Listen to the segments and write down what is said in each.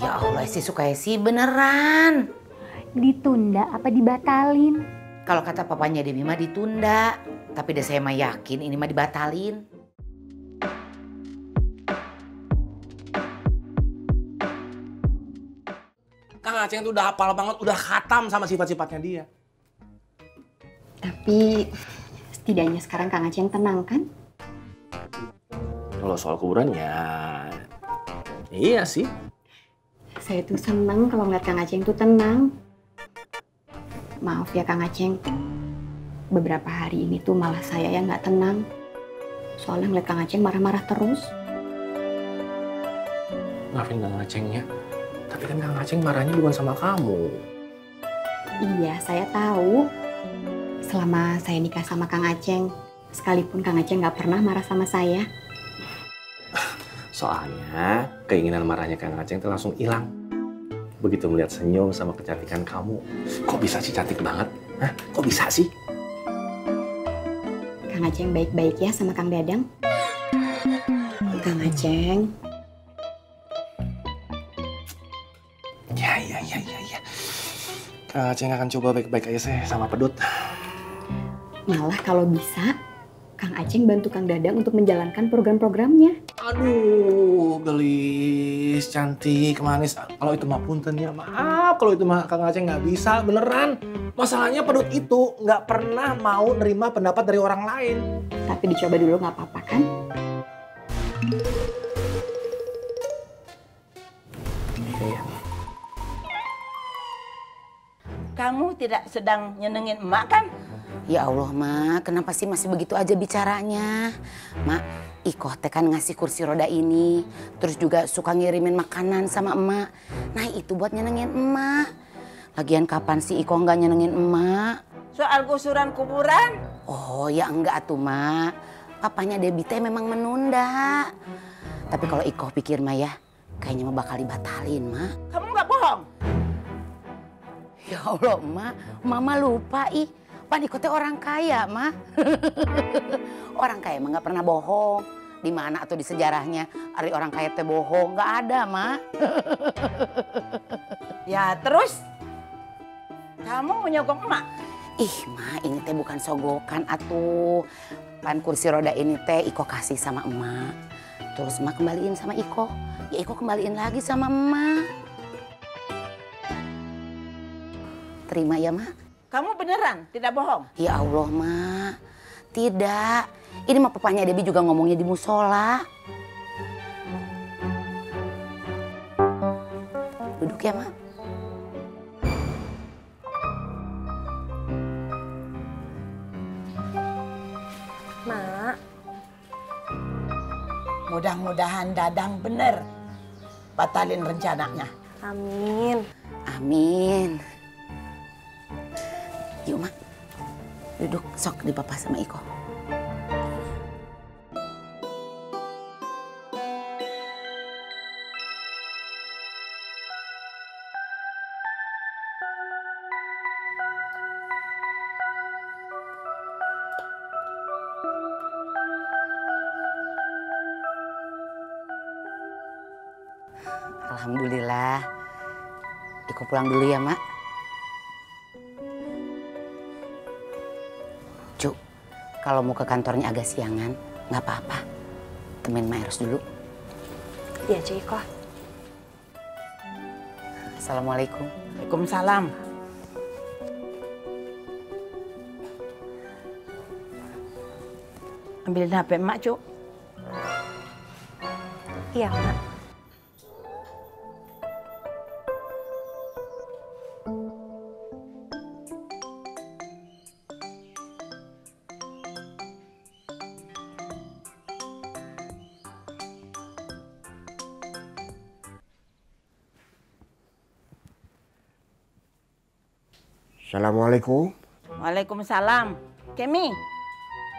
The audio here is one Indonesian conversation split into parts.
Ya Allah si Sukaisi beneran. Ditunda apa dibatalin? Kalau kata papanya Debbie mah ditunda. Tapi deh saya mah yakin ini mah dibatalin. Kang Aceh tuh udah hafal banget, udah khatam sama sifat-sifatnya dia. Tapi setidaknya sekarang Kang Aceh tenang kan? Kalau soal kuburan ya, iya sih. Saya tuh seneng kalau ngeliat Kang Aceh tuh tenang. Maaf ya Kang Aceh, beberapa hari ini tuh malah saya yang nggak tenang. Soalnya ngeliat Kang Aceh marah-marah terus. Maafin Kang Acengnya. Tapi kan Kang Aceng marahnya bukan sama kamu. Iya, saya tahu. Selama saya nikah sama Kang Aceh, sekalipun Kang Aceh nggak pernah marah sama saya. Soalnya keinginan marahnya Kang Aceng itu langsung hilang. Begitu melihat senyum sama kecantikan kamu. Kok bisa sih cantik banget? Hah? Kok bisa sih? Kang Aceh baik-baik ya sama Kang Dadang. Kang Aceh, Ya, ya, ya, ya, ya. Kang Aceng akan coba baik-baik aja saya sama pedut. malah kalau bisa, Kang Aceh bantu Kang Dadang untuk menjalankan program-programnya. Aduh, gelis, cantik, manis. Kalau itu mah punten ya, maaf. Kalau itu mah Kang Aceh nggak bisa, beneran. Masalahnya pedut itu nggak pernah mau nerima pendapat dari orang lain. Tapi dicoba dulu nggak apa-apa kan? Kamu tidak sedang nyenengin emak kan? Ya Allah mak, kenapa sih masih begitu aja bicaranya? Mak, Ikoh teh kan ngasih kursi roda ini. Terus juga suka ngirimin makanan sama emak. Nah itu buat nyenengin emak. Lagian kapan sih Ikoh nggak nyenengin emak? Soal gusuran kuburan? Oh ya enggak tuh mak. Papanya Debbie teh memang menunda. Tapi kalau Ikoh pikir mah ya, kayaknya mah bakal dibatalin mak. Kamu nggak bohong? Ya Allah mak, mama lupa ih. Pan Ikoh teh orang kaya mah. orang kaya mah nggak pernah bohong. Di mana atau di sejarahnya hari orang kaya teh bohong nggak ada mak. Ya terus? Kamu menyogok emak? Ih mak ini teh bukan sogokan atuh. Pan kursi roda ini teh Iko kasih sama emak. Terus emak kembaliin sama Iko. Ya Iko kembaliin lagi sama emak. Terima ya mak. Kamu beneran tidak bohong? Ya Allah mak. Tidak. Ini mah papanya Debbie juga ngomongnya di musola. Duduk ya mak. Mak, Mudah-mudahan Dadang bener batalin rencananya. amin. Amin. Yuk mak. Duduk sok di papa sama Iko. Alhamdulillah. Iko pulang dulu ya, Mak. Kalau mau ke kantornya agak siangan, nggak apa-apa. Temen Mak Eros dulu. Iya, Ciko. Assalamualaikum. Waalaikumsalam. Ambilin HP emak, Cuk. Iya, Mak. Assalamualaikum. Waalaikumsalam. Kemi,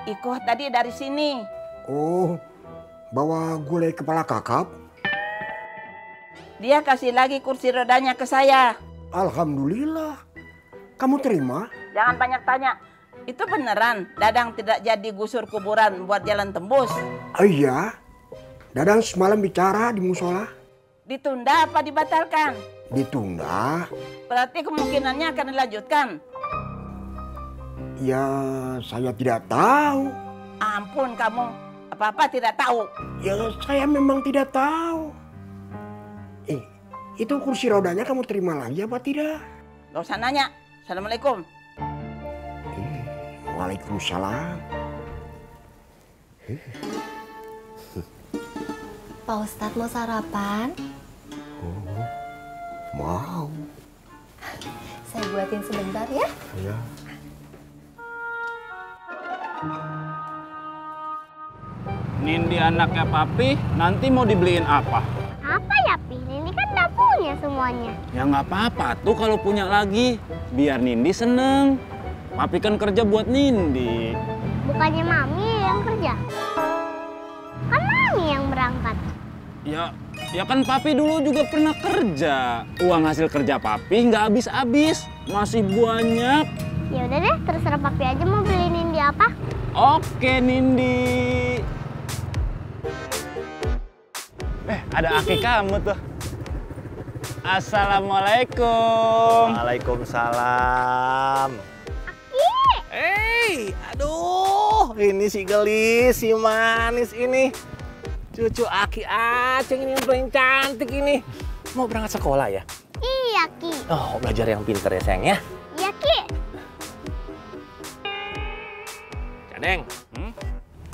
Iko tadi dari sini. Oh, bawa gulai kepala kakap? Dia kasih lagi kursi rodanya ke saya. Alhamdulillah. Kamu terima? Jangan banyak tanya. Itu beneran Dadang tidak jadi gusur kuburan buat jalan tembus. Ah, iya. Dadang semalam bicara di musola. Ditunda apa dibatalkan? Ditunda? Berarti kemungkinannya akan dilanjutkan. Ya, saya tidak tahu. Ampun kamu, apa-apa tidak tahu. Ya, saya memang tidak tahu. Eh, itu kursi rodanya kamu terima lagi apa tidak? Gak usah nanya. Assalamualaikum. Eh, Waalaikumsalam. Pak Ustadz mau sarapan? Mau. Saya buatin sebentar ya. Ya. Nindi anaknya papi, nanti mau dibeliin apa? Apa ya, Pi? Ini kan udah punya semuanya. Ya nggak apa-apa tuh kalau punya lagi. Biar Nindi seneng. Papi kan kerja buat Nindi. Bukannya Mami yang kerja. Kan Mami yang berangkat. Ya, ya kan papi dulu juga pernah kerja. Uang hasil kerja papi nggak habis-habis. Masih banyak. Ya udah deh, terserah Papi aja mau beliin Nindi apa. Oke Nindi. Eh, ada aki kamu tuh. Assalamualaikum. Waalaikumsalam. Hei, aduh, ini si gelis, si manis ini. Cucu Aki Aceng ini yang paling cantik ini. Mau berangkat sekolah ya? Iya, Ki. Oh, belajar yang pinter ya sayang ya. Iya, Ki. Cadeng, Hmm?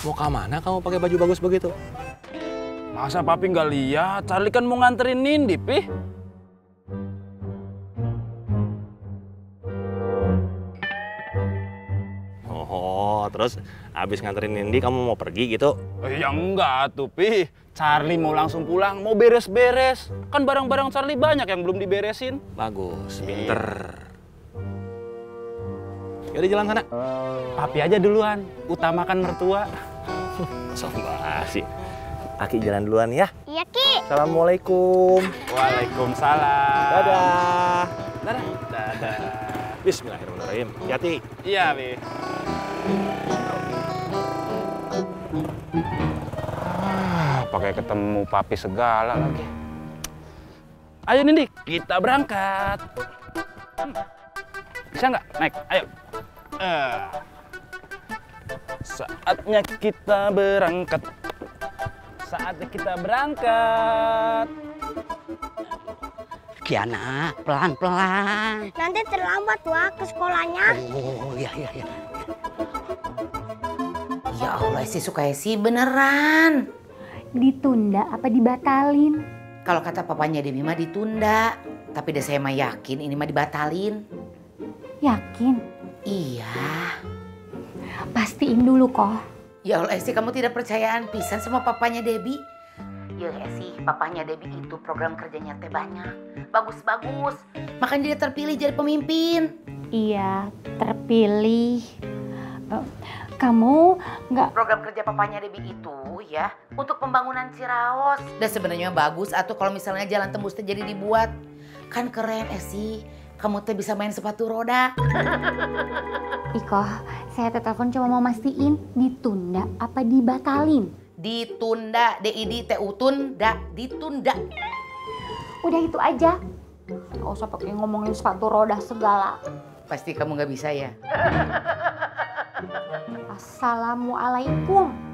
mau ke mana kamu pakai baju bagus begitu? Masa papi nggak lihat? Charlie kan mau nganterin Nindi, Pi. Oh, terus abis nganterin Nindi kamu mau pergi gitu? Eh, Ya enggak tuh, Pi. Charlie mau langsung pulang, mau beres-beres. Kan barang-barang Charlie banyak yang belum diberesin. Bagus, pinter. Yaudah jalan sana. Papi aja duluan, utamakan mertua. Sih. Aki jalan duluan ya. Iya, Ki. Assalamualaikum. Waalaikumsalam. Dadah. Dadah. Dadah. Bismillahirrahmanirrahim. Hati. Iya, Pi. Ah, pakai ketemu papi segala lagi. Ayo Nindi, kita berangkat. Hmm. Bisa nggak naik? Ayo. Eh. Saatnya kita berangkat. Saatnya kita berangkat. Kiana, pelan-pelan. Nanti terlambat, Wah, ke sekolahnya. Oh, iya, iya, iya. Ya Allah, si Sukaisi beneran. Ditunda apa dibatalin? Kalau kata papanya Dewi mah ditunda. Tapi deh saya mah yakin ini mah dibatalin. Yakin? Iya. Pastiin dulu kok. Ya Allah, Esi kamu tidak percayaan pisan sama papanya Debi. Ya Esi, papanya Debi itu program kerjanya teh banyak. Bagus-bagus. Makanya dia terpilih jadi pemimpin. Iya, terpilih. Eh, kamu nggak Program kerja papanya Debi itu ya untuk pembangunan Ciraos. Dan sebenarnya bagus atau kalau misalnya jalan tembus teh jadi dibuat. Kan keren Esi. Kamu teh bisa main sepatu roda. Iko, saya teh telepon cuma mau mastiin ditunda apa dibatalin. Ditunda, DID, TU tunda, ditunda. Udah itu aja. Gak usah pakai ngomongin sepatu roda segala. Pasti kamu nggak bisa ya. Assalamualaikum.